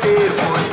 beautiful